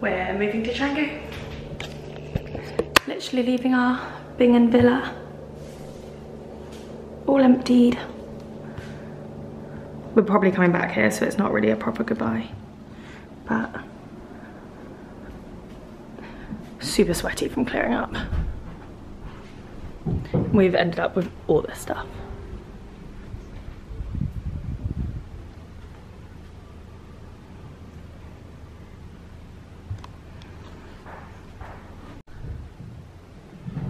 we're moving to Canggu. Literally leaving our Bingin villa. All emptied. We're probably coming back here, so it's not really a proper goodbye. But super sweaty from clearing up. We've ended up with all this stuff.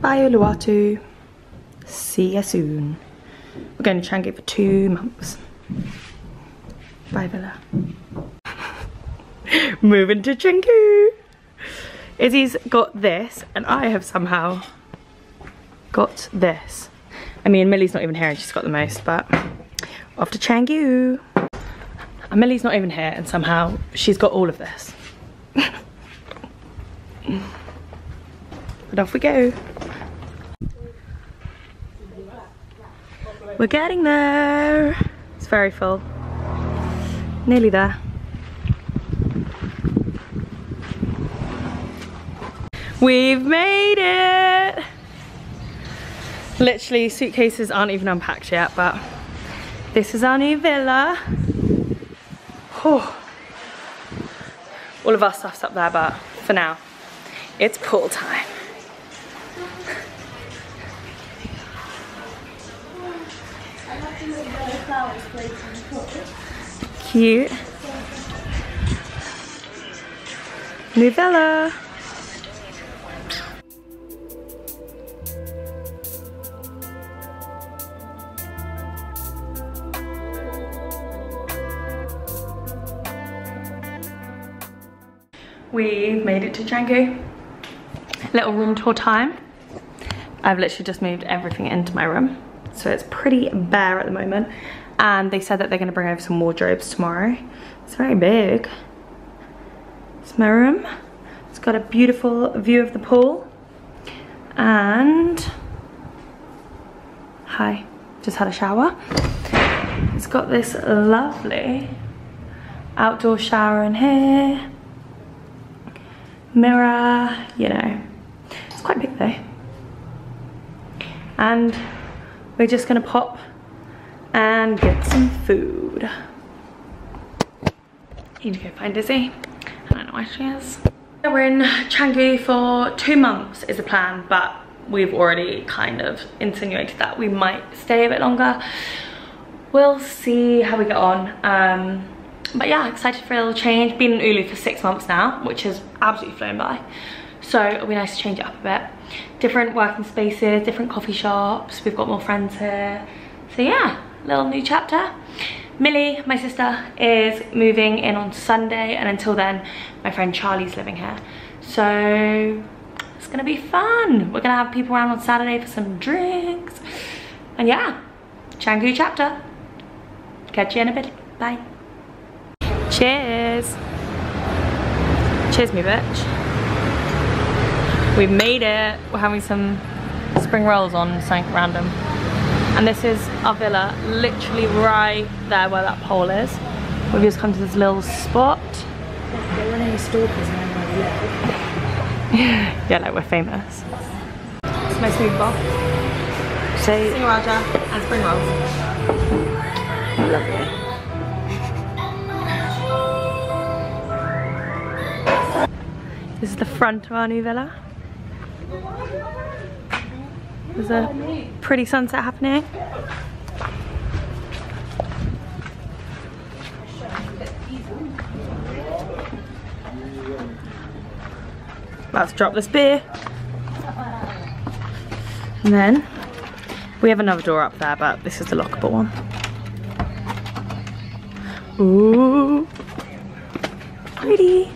Bye Uluwatu. See you soon. We're going to Canggu for two months. Bye Villa. Moving to Canggu. Izzy's got this and I have somehow got this. I mean, Millie's not even here and she's got the most, but off to Canggu. And Millie's not even here and somehow she's got all of this. but off we go. We're getting there. It's very full. Nearly there. We've made it! Literally, suitcases aren't even unpacked yet, but this is our new villa. Oh. All of our stuff's up there, but for now, it's pool time. Cute. New villa. We've made it to Canggu. Little room tour time. I've literally just moved everything into my room. So it's pretty bare at the moment. And they said that they're gonna bring over some wardrobes tomorrow. It's very big. It's my room. It's got a beautiful view of the pool. And, hi, just had a shower. It's got this lovely outdoor shower in here mirror, you know. It's quite big though. And we're just gonna pop and get some food. Need to go find Izzy. I don't know where she is. We're in Canggu for two months is the plan, but we've already kind of insinuated that we might stay a bit longer. We'll see how we get on. Um, but yeah, excited for a little change. Been in Ulu for six months now, which has absolutely flown by. So it'll be nice to change it up a bit. Different working spaces, different coffee shops. We've got more friends here. So yeah, little new chapter. Millie, my sister, is moving in on Sunday and until then, my friend Charlie's living here. So it's gonna be fun. We're gonna have people around on Saturday for some drinks. And yeah, Canggu chapter. Catch you in a bit. Bye. Cheers. Cheers me bitch. We've made it. We're having some spring rolls on something random. And this is our villa, literally right there where that pole is. We've just come to this little spot. There aren't any stalkers where we live. yeah, like we're famous. It's my smooth bar. Say, Singaraja and spring rolls. lovely. This is the front of our new villa. There's a pretty sunset happening. Let's drop this beer. And then we have another door up there, but this is the lockable one. Ooh, pretty.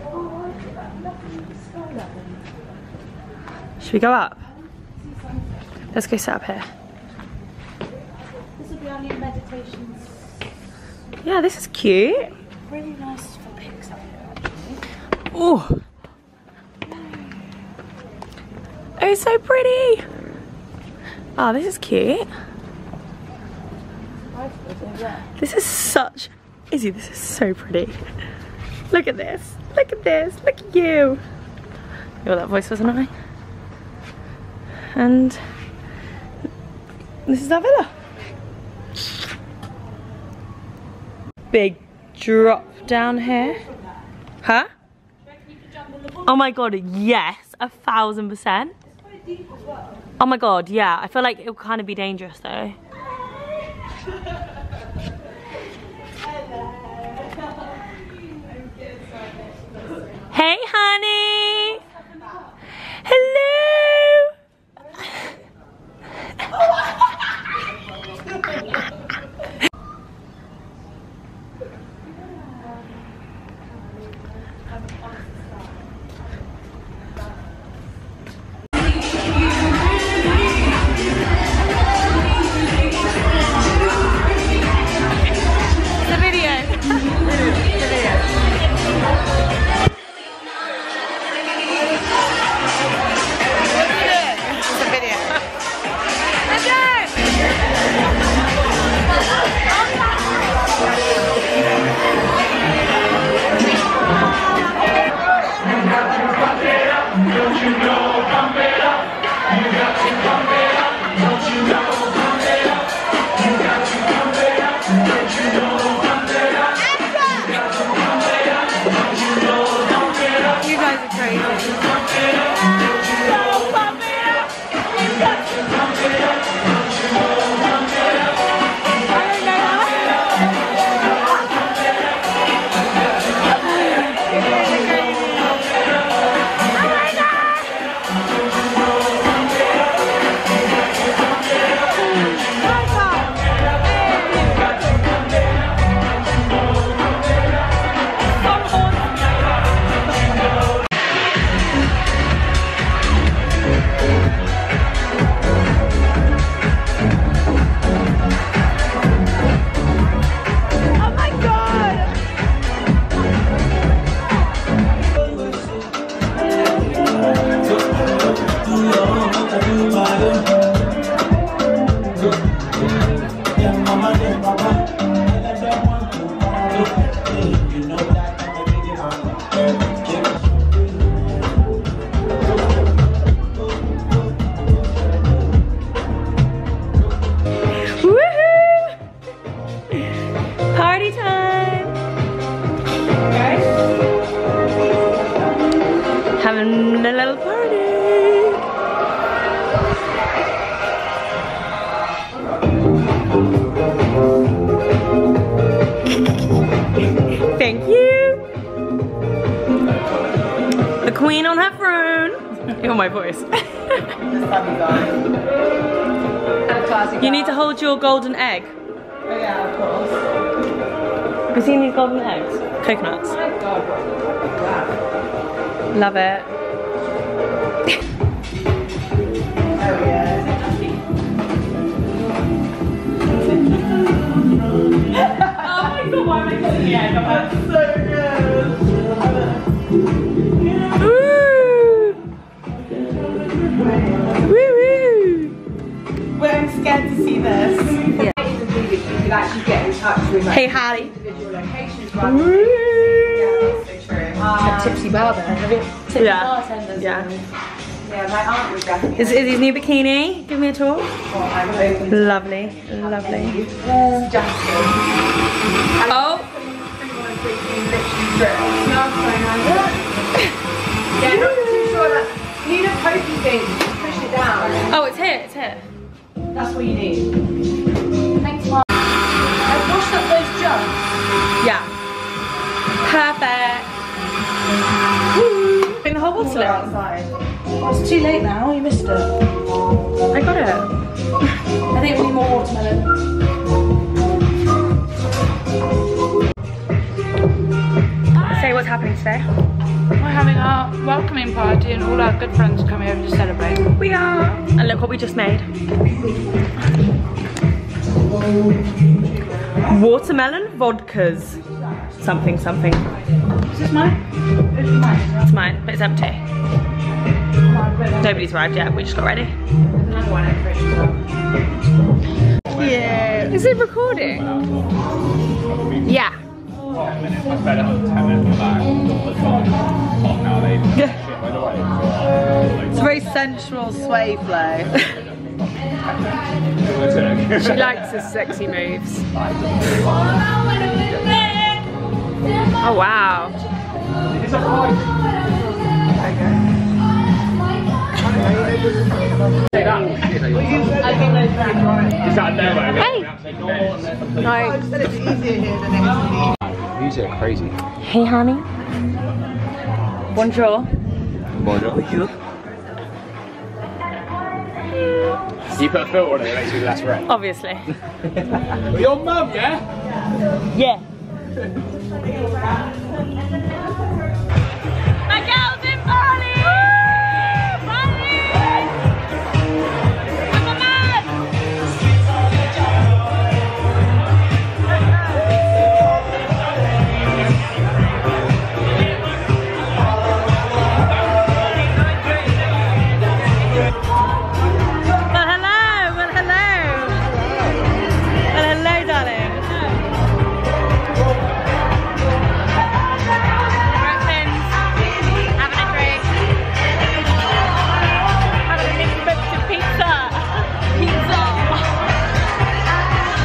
Should we go up? Let's go sit up here. This will be our new. Yeah, this is cute. Really nice for pics up here. actually. Oh. Oh, so pretty. Oh, this is cute. This is such, Izzy, this is so pretty. Look at this. Look at this. Look at you. Oh, that voice was annoying. And this is our villa. Big drop down here. Huh? Oh my god, yes, a thousand percent. Oh my god, yeah. I feel like it would kind of be dangerous though. Having a little party! Thank you! Queen on her throne. Oh, my voice. You need to hold your golden egg. Oh yeah, of course. Have you seen these golden eggs? Coconuts. Love it. Oh yeah. Woo! Scared to see this. Yeah. You could actually get in touch with like, Hey Harry. individual locations rather yeah, so true. Um, Tipsy barber. Tipsy Yeah. bartenders? Yeah. yeah, my aunt would definitely. Is, is his new bikini? Give me a tour. Oh. Lovely, lovely. Just Oh, Yeah, not too sure that. Need a pokey thing, push it down. oh, it's here, it's here. That's what you need. Thanks, Mom. I've washed up those jugs. Yeah. Perfect. Woo! Bring the whole bottle We're outside. Oh, it's too late now. You missed it. I got it. I think we need more watermelon. Happening today. We're having our welcoming party and all our good friends are coming over to celebrate. We are. And look what we just made. Watermelon vodkas. Something, something. Is this mine? It's mine. It's mine, but it's empty. Nobody's arrived yet, we just got ready. There's another one in the fridge as well. Yeah. Is it recording? Yeah. 10 minutes. I spent 10 minutes back. It's hot now, they shit by the way. It's a very sensual sway flow. She likes his sexy moves. Oh wow. Is that no Hey. No. These are crazy. Hey, honey. Bonjour. Bonjour. You put a filter on it, it makes you less red. Obviously. Your mum, yeah? Yeah.